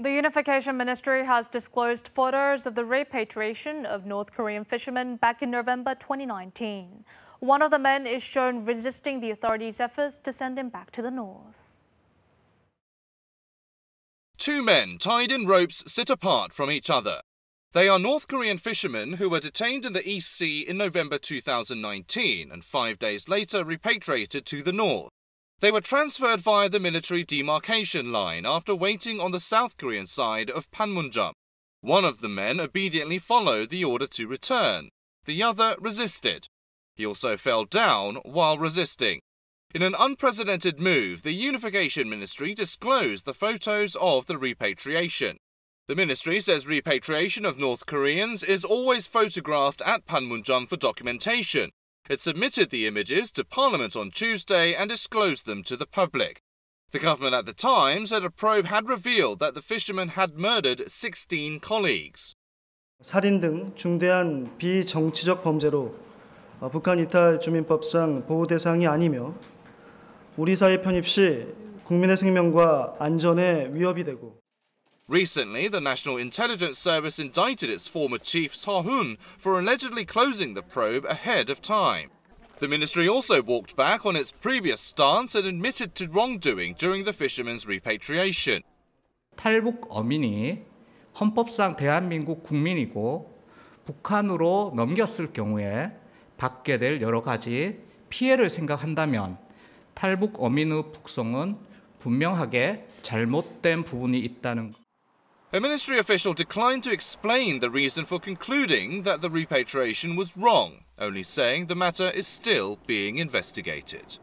The Unification Ministry has disclosed photos of the repatriation of North Korean fishermen back in November 2019. One of the men is shown resisting the authorities' efforts to send him back to the north. Two men tied in ropes sit apart from each other. They are North Korean fishermen who were detained in the East Sea in November 2019 and five days later repatriated to the north. They were transferred via the military demarcation line after waiting on the South Korean side of Panmunjom. One of the men obediently followed the order to return. The other resisted. He also fell down while resisting. In an unprecedented move, the Unification Ministry disclosed the photos of the repatriation. The ministry says repatriation of North Koreans is always photographed at Panmunjom for documentation, it submitted the images to Parliament on Tuesday and disclosed them to the public. The government at the time said a probe had revealed that the fishermen had murdered 16 colleagues. 살인 등 중대한 비정치적 범죄로 북한 이탈 주민법상 보호 대상이 아니며 우리 사회 편입 시 국민의 생명과 안전에 위협이 되고 Recently, the National Intelligence Service indicted its former chief, Suh Hoon, for allegedly closing the probe ahead of time. The ministry also walked back on its previous stance and admitted to wrongdoing during the fishermen's repatriation. 탈북 어민이 헌법상 대한민국 국민이고 북한으로 넘겼을 경우에 받게 될 여러 가지 피해를 생각한다면 탈북 어민의 북송은 분명하게 잘못된 부분이 있다는 a ministry official declined to explain the reason for concluding that the repatriation was wrong, only saying the matter is still being investigated.